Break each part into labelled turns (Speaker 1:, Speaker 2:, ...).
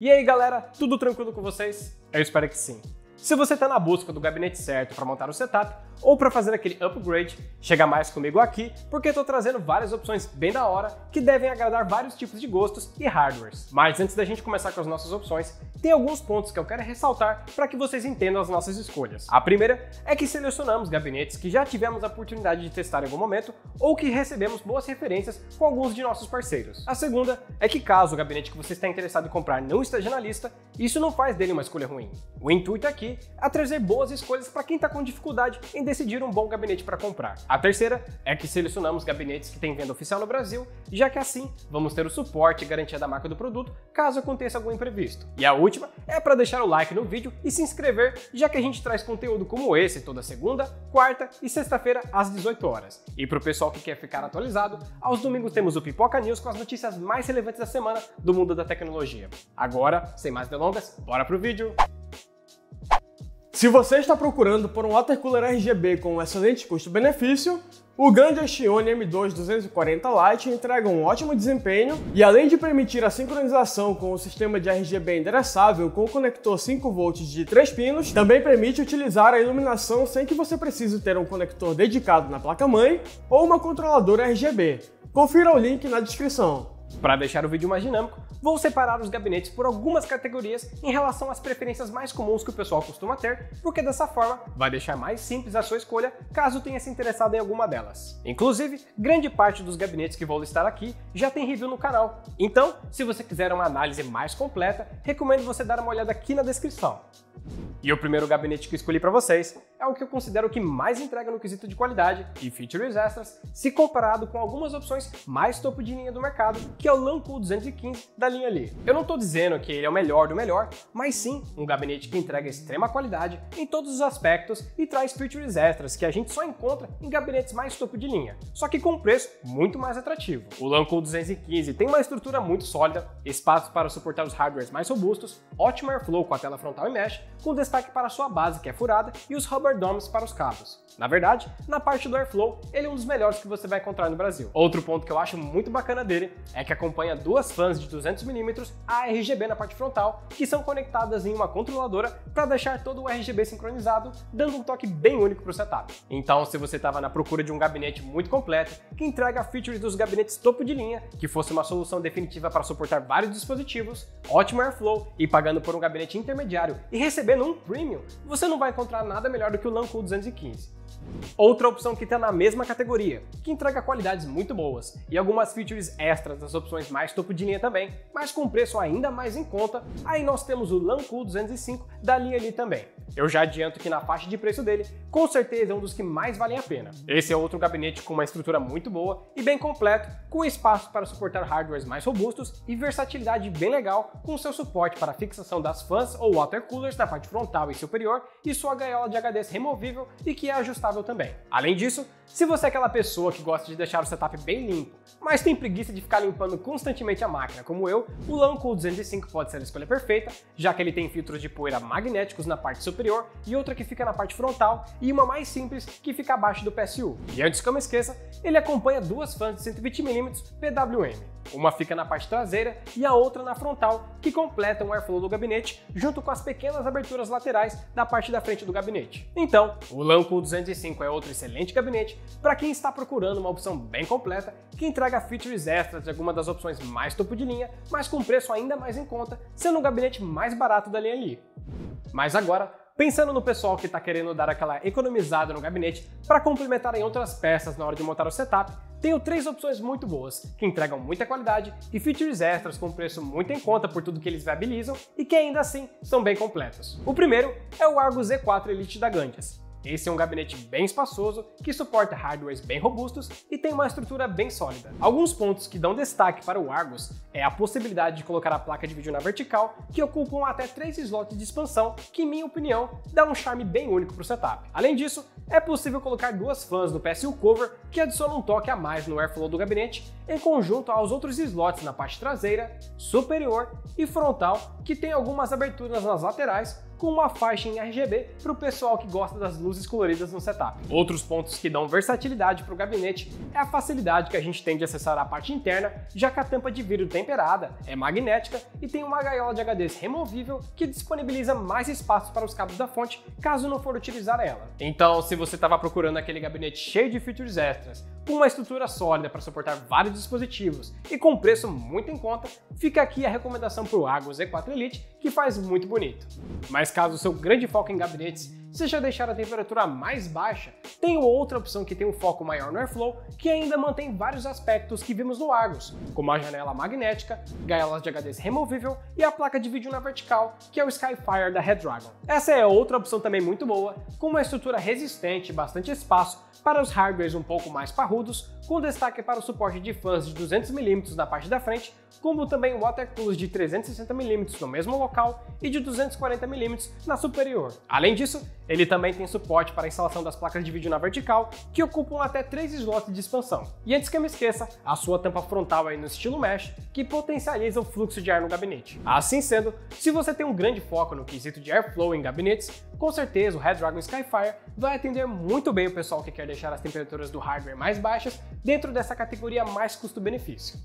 Speaker 1: E aí galera, tudo tranquilo com vocês? Eu espero que sim. Se você está na busca do gabinete certo para montar o setup ou para fazer aquele upgrade, chega mais comigo aqui porque estou trazendo várias opções bem da hora que devem agradar vários tipos de gostos e hardwares. Mas antes da gente começar com as nossas opções, tem alguns pontos que eu quero ressaltar para que vocês entendam as nossas escolhas. A primeira é que selecionamos gabinetes que já tivemos a oportunidade de testar em algum momento ou que recebemos boas referências com alguns de nossos parceiros. A segunda é que caso o gabinete que você está interessado em comprar não esteja na lista, isso não faz dele uma escolha ruim. O intuito aqui a trazer boas escolhas para quem está com dificuldade em decidir um bom gabinete para comprar. A terceira é que selecionamos gabinetes que têm venda oficial no Brasil, já que assim vamos ter o suporte e garantia da marca do produto caso aconteça algum imprevisto. E a última é para deixar o like no vídeo e se inscrever, já que a gente traz conteúdo como esse toda segunda, quarta e sexta-feira às 18 horas. E para o pessoal que quer ficar atualizado, aos domingos temos o Pipoca News com as notícias mais relevantes da semana do mundo da tecnologia. Agora, sem mais delongas, bora pro vídeo!
Speaker 2: Se você está procurando por um water cooler RGB com um excelente custo-benefício, o Grande Xione M2 240 Lite entrega um ótimo desempenho e além de permitir a sincronização com o sistema de RGB endereçável com o conector 5V de 3 pinos, também permite utilizar a iluminação sem que você precise ter um conector dedicado na placa-mãe ou uma controladora RGB. Confira o link na descrição.
Speaker 1: Para deixar o vídeo mais dinâmico, vou separar os gabinetes por algumas categorias em relação às preferências mais comuns que o pessoal costuma ter, porque dessa forma vai deixar mais simples a sua escolha caso tenha se interessado em alguma delas. Inclusive, grande parte dos gabinetes que vou listar aqui já tem review no canal, então se você quiser uma análise mais completa, recomendo você dar uma olhada aqui na descrição. E o primeiro gabinete que escolhi para vocês é o que eu considero que mais entrega no quesito de qualidade e features extras, se comparado com algumas opções mais topo de linha do mercado, que é o Lancool 215 da linha Li. Eu não estou dizendo que ele é o melhor do melhor, mas sim um gabinete que entrega extrema qualidade em todos os aspectos e traz features extras que a gente só encontra em gabinetes mais topo de linha, só que com um preço muito mais atrativo. O Lancool 215 tem uma estrutura muito sólida, espaço para suportar os hardwares mais robustos, ótimo airflow com a tela frontal e mesh, com destaque para sua base que é furada e os rubber domes para os cabos. Na verdade, na parte do Airflow, ele é um dos melhores que você vai encontrar no Brasil. Outro ponto que eu acho muito bacana dele é que acompanha duas fãs de 200mm a RGB na parte frontal, que são conectadas em uma controladora para deixar todo o RGB sincronizado, dando um toque bem único para o setup. Então, se você estava na procura de um gabinete muito completo, que entrega features dos gabinetes topo de linha, que fosse uma solução definitiva para suportar vários dispositivos, ótimo Airflow e pagando por um gabinete intermediário e recebendo um Premium, você não vai encontrar nada melhor do que o Lancool 215. Outra opção que está na mesma categoria, que entrega qualidades muito boas e algumas features extras das opções mais topo de linha também, mas com preço ainda mais em conta, aí nós temos o Lancool 205 da linha ali também. Eu já adianto que na faixa de preço dele, com certeza é um dos que mais valem a pena. Esse é outro gabinete com uma estrutura muito boa e bem completo, com espaço para suportar hardwares mais robustos e versatilidade bem legal, com seu suporte para fixação das fãs ou water coolers na parte frontal e superior e sua gaiola de HDs removível e que é também. Além disso, se você é aquela pessoa que gosta de deixar o setup bem limpo, mas tem preguiça de ficar limpando constantemente a máquina como eu, o Lancool 205 pode ser a escolha perfeita, já que ele tem filtros de poeira magnéticos na parte superior e outra que fica na parte frontal e uma mais simples que fica abaixo do PSU. E antes que eu me esqueça, ele acompanha duas fãs de 120mm PWM. Uma fica na parte traseira e a outra na frontal, que completam o airflow do gabinete, junto com as pequenas aberturas laterais da parte da frente do gabinete. Então, o Lancool 205 é outro excelente gabinete para quem está procurando uma opção bem completa, que entrega features extras de alguma das opções mais topo de linha, mas com preço ainda mais em conta, sendo o gabinete mais barato da linha ali. Mas agora, Pensando no pessoal que está querendo dar aquela economizada no gabinete para complementar em outras peças na hora de montar o setup, tenho três opções muito boas, que entregam muita qualidade e features extras com preço muito em conta por tudo que eles viabilizam e que ainda assim são bem completos. O primeiro é o Argus Z4 Elite da Gandias. Esse é um gabinete bem espaçoso, que suporta hardwares bem robustos e tem uma estrutura bem sólida. Alguns pontos que dão destaque para o Argus é a possibilidade de colocar a placa de vídeo na vertical, que ocupam até 3 slots de expansão, que em minha opinião dá um charme bem único para o setup. Além disso, é possível colocar duas fãs no PSU Cover, que adicionam um toque a mais no airflow do gabinete, em conjunto aos outros slots na parte traseira, superior e frontal, que tem algumas aberturas nas laterais com uma faixa em RGB para o pessoal que gosta das luzes coloridas no setup. Outros pontos que dão versatilidade para o gabinete é a facilidade que a gente tem de acessar a parte interna, já que a tampa de vidro temperada é magnética e tem uma gaiola de HDs removível que disponibiliza mais espaço para os cabos da fonte caso não for utilizar ela. Então, se você estava procurando aquele gabinete cheio de features extras, com uma estrutura sólida para suportar vários dispositivos e com preço muito em conta, fica aqui a recomendação para o Argo Z4 Elite, que faz muito bonito. Mas caso o seu grande foco em gabinetes seja deixar a temperatura mais baixa, tem outra opção que tem um foco maior no Airflow, que ainda mantém vários aspectos que vimos no Argos, como a janela magnética, gaiolas de HDs removível e a placa de vídeo na vertical, que é o Skyfire da Redragon. Essa é outra opção também muito boa, com uma estrutura resistente e bastante espaço para os hardwares um pouco mais parrudos, com destaque para o suporte de fãs de 200mm na parte da frente, como também watercoolers de 360mm no mesmo local e de 240mm na superior. Além disso, ele também tem suporte para a instalação das placas de vídeo na vertical, que ocupam até 3 slots de expansão. E antes que eu me esqueça, a sua tampa frontal aí no estilo mesh, que potencializa o fluxo de ar no gabinete. Assim sendo, se você tem um grande foco no quesito de airflow em gabinetes, com certeza o Redragon Skyfire vai atender muito bem o pessoal que quer deixar as temperaturas do hardware mais baixas dentro dessa categoria mais custo-benefício.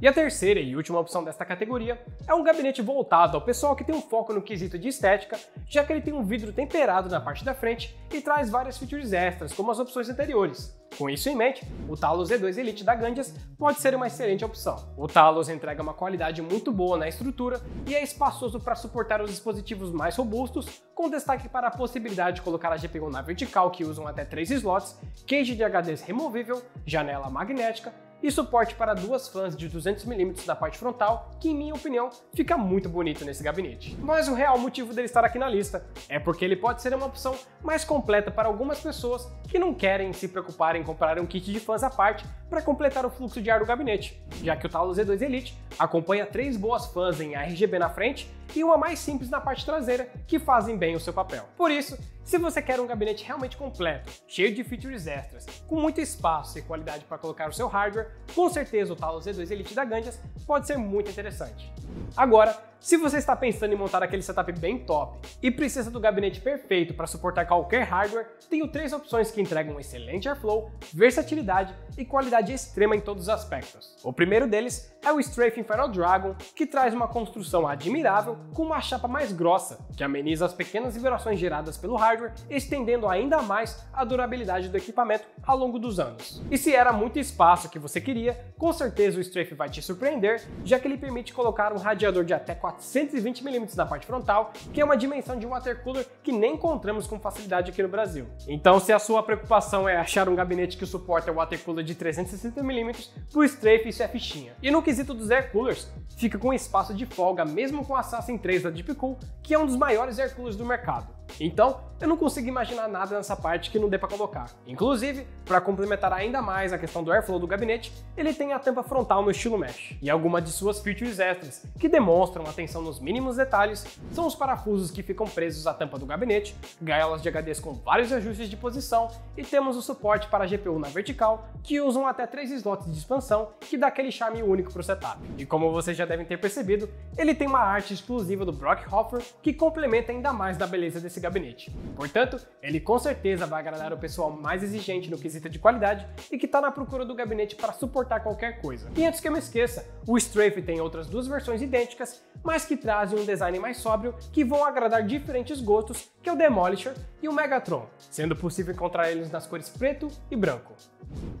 Speaker 1: E a terceira e última opção desta categoria é um gabinete voltado ao pessoal que tem um foco no quesito de estética, já que ele tem um vidro temperado na parte da frente e traz várias features extras, como as opções anteriores. Com isso em mente, o Talos Z2 Elite da Gandias pode ser uma excelente opção. O Talos entrega uma qualidade muito boa na estrutura e é espaçoso para suportar os dispositivos mais robustos, com destaque para a possibilidade de colocar a GPU na vertical que usam até 3 slots, cage de HDs removível, janela magnética e suporte para duas fãs de 200mm na parte frontal, que em minha opinião fica muito bonito nesse gabinete. Mas o real motivo dele estar aqui na lista é porque ele pode ser uma opção mais completa para algumas pessoas que não querem se preocupar em comprar um kit de fãs à parte para completar o fluxo de ar do gabinete, já que o Talos Z2 Elite acompanha três boas fãs em RGB na frente e uma mais simples na parte traseira que fazem bem o seu papel. Por isso, se você quer um gabinete realmente completo, cheio de features extras, com muito espaço e qualidade para colocar o seu hardware, com certeza o Talos Z2 Elite da Gandias pode ser muito interessante. Agora, se você está pensando em montar aquele setup bem top e precisa do gabinete perfeito para suportar qualquer hardware, tenho três opções que entregam um excelente airflow, versatilidade e qualidade extrema em todos os aspectos. O primeiro deles é o Strafe Infernal Dragon, que traz uma construção admirável com uma chapa mais grossa, que ameniza as pequenas vibrações geradas pelo hardware, estendendo ainda mais a durabilidade do equipamento ao longo dos anos. E se era muito espaço que você queria, com certeza o Strafe vai te surpreender, já que ele permite colocar um radiador de até 420mm na parte frontal, que é uma dimensão de water cooler que nem encontramos com facilidade aqui no Brasil. Então, se a sua preocupação é achar um gabinete que suporta water cooler de 360mm, pro Strafe isso é fichinha. E no quesito dos air coolers, fica com espaço de folga mesmo com a Assassin 3 da Deepcool, que é um dos maiores air coolers do mercado. Então, eu não consigo imaginar nada nessa parte que não dê para colocar. Inclusive, para complementar ainda mais a questão do airflow do gabinete, ele tem a tampa frontal no estilo mesh. E algumas de suas features extras, que demonstram atenção nos mínimos detalhes, são os parafusos que ficam presos à tampa do gabinete, gaiolas de HDs com vários ajustes de posição e temos o suporte para GPU na vertical, que usam até 3 slots de expansão, que dá aquele charme único para o setup. E como vocês já devem ter percebido, ele tem uma arte exclusiva do Brockhofer que complementa ainda mais da beleza desse gabinete. Portanto, ele com certeza vai agradar o pessoal mais exigente no quesito de qualidade e que está na procura do gabinete para suportar qualquer coisa. E antes que eu me esqueça, o Strafe tem outras duas versões idênticas, mas que trazem um design mais sóbrio que vão agradar diferentes gostos, que é o Demolisher e o Megatron, sendo possível encontrar eles nas cores preto e branco.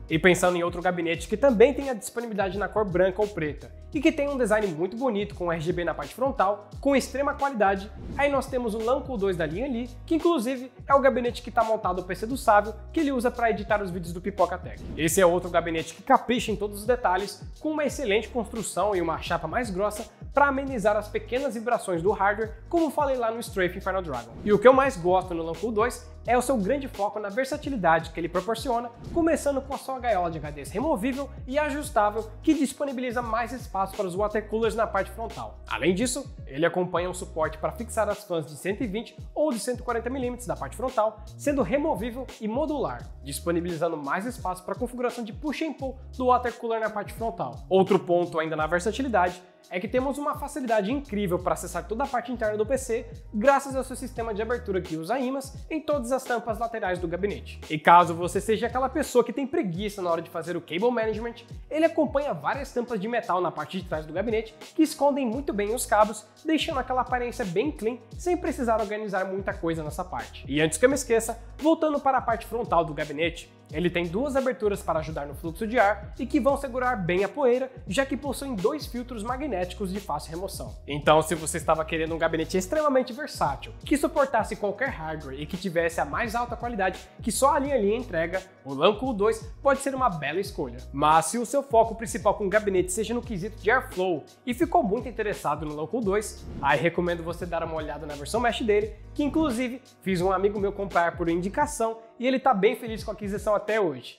Speaker 1: E pensando em outro gabinete que também tem a disponibilidade na cor branca ou preta, e que tem um design muito bonito com RGB na parte frontal, com extrema qualidade, aí nós temos o Lanco 2 da linha Li, que inclusive é o gabinete que está montado no PC do Sávio, que ele usa para editar os vídeos do Pipoca Tech. Esse é outro gabinete que capricha em todos os detalhes, com uma excelente construção e uma chapa mais grossa para amenizar as pequenas vibrações do hardware, como falei lá no Strafe Infernal Dragon. E o que eu mais gosto no Lanco 2 é o seu grande foco na versatilidade que ele proporciona, começando com a sua gaiola de HDs removível e ajustável que disponibiliza mais espaço para os water coolers na parte frontal. Além disso, ele acompanha um suporte para fixar as fãs de 120 ou de 140 mm da parte frontal, sendo removível e modular, disponibilizando mais espaço para configuração de push and pull do water cooler na parte frontal. Outro ponto ainda na versatilidade é que temos uma facilidade incrível para acessar toda a parte interna do PC, graças ao seu sistema de abertura que usa ímãs em todas as tampas laterais do gabinete. E caso você seja aquela pessoa que tem preguiça na hora de fazer o cable management, ele acompanha várias tampas de metal na parte de trás do gabinete que escondem muito bem os cabos, deixando aquela aparência bem clean, sem precisar organizar muita coisa nessa parte. E antes que eu me esqueça, voltando para a parte frontal do gabinete, ele tem duas aberturas para ajudar no fluxo de ar e que vão segurar bem a poeira, já que possuem dois filtros magnéticos de fácil remoção. Então, se você estava querendo um gabinete extremamente versátil, que suportasse qualquer hardware e que tivesse a mais alta qualidade que só a linha linha entrega, o Lancool 2 pode ser uma bela escolha. Mas se o seu foco principal com o gabinete seja no quesito de airflow e ficou muito interessado no Lancool 2, aí recomendo você dar uma olhada na versão mesh dele, que inclusive fiz um amigo meu comprar por indicação e ele está bem feliz com a aquisição até hoje.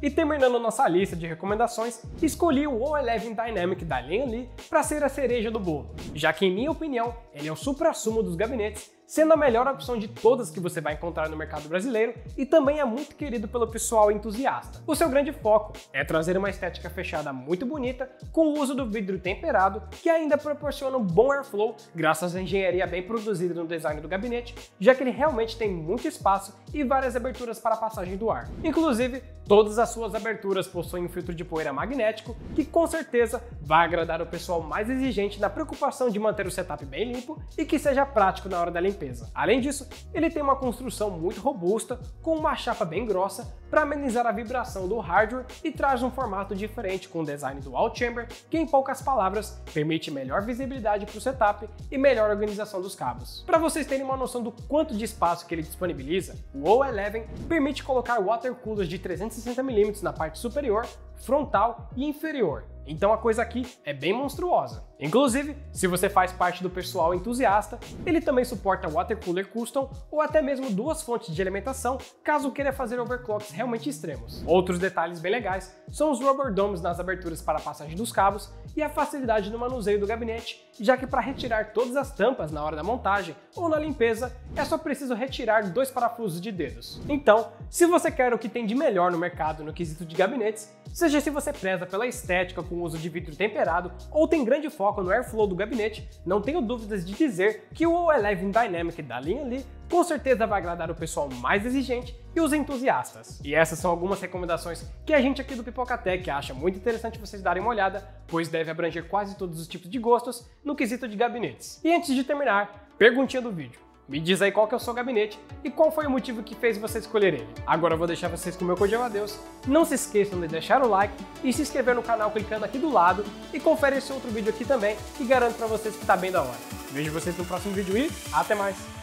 Speaker 1: E terminando nossa lista de recomendações, escolhi o O11 Dynamic da Lian Li para ser a cereja do bolo, já que em minha opinião ele é o supra-sumo dos gabinetes sendo a melhor opção de todas que você vai encontrar no mercado brasileiro e também é muito querido pelo pessoal entusiasta. O seu grande foco é trazer uma estética fechada muito bonita, com o uso do vidro temperado, que ainda proporciona um bom airflow graças à engenharia bem produzida no design do gabinete, já que ele realmente tem muito espaço e várias aberturas para a passagem do ar. Inclusive, todas as suas aberturas possuem um filtro de poeira magnético, que com certeza vai agradar o pessoal mais exigente na preocupação de manter o setup bem limpo e que seja prático na hora da limpeza limpeza. Além disso, ele tem uma construção muito robusta, com uma chapa bem grossa para amenizar a vibração do hardware e traz um formato diferente com o design do Alt Chamber, que em poucas palavras permite melhor visibilidade para o setup e melhor organização dos cabos. Para vocês terem uma noção do quanto de espaço que ele disponibiliza, o O11 permite colocar water coolers de 360mm na parte superior, frontal e inferior, então a coisa aqui é bem monstruosa. Inclusive, se você faz parte do pessoal entusiasta, ele também suporta water cooler custom ou até mesmo duas fontes de alimentação, caso queira fazer overclocks realmente extremos. Outros detalhes bem legais são os rubber domes nas aberturas para a passagem dos cabos e a facilidade no manuseio do gabinete, já que para retirar todas as tampas na hora da montagem ou na limpeza, é só preciso retirar dois parafusos de dedos. Então, se você quer o que tem de melhor no mercado no quesito de gabinetes, seja se você preza pela estética com o uso de vidro temperado ou tem grande foco no airflow do gabinete, não tenho dúvidas de dizer que o O11 Dynamic da linha Li com certeza vai agradar o pessoal mais exigente e os entusiastas. E essas são algumas recomendações que a gente aqui do Pipocatec acha muito interessante vocês darem uma olhada, pois deve abranger quase todos os tipos de gostos no quesito de gabinetes. E antes de terminar, perguntinha do vídeo. Me diz aí qual que é o seu gabinete e qual foi o motivo que fez você escolher ele. Agora eu vou deixar vocês com o meu código adeus. Não se esqueçam de deixar o like e se inscrever no canal clicando aqui do lado e confere esse outro vídeo aqui também que garanto para vocês que tá bem da hora. Vejo vocês no próximo vídeo e até mais!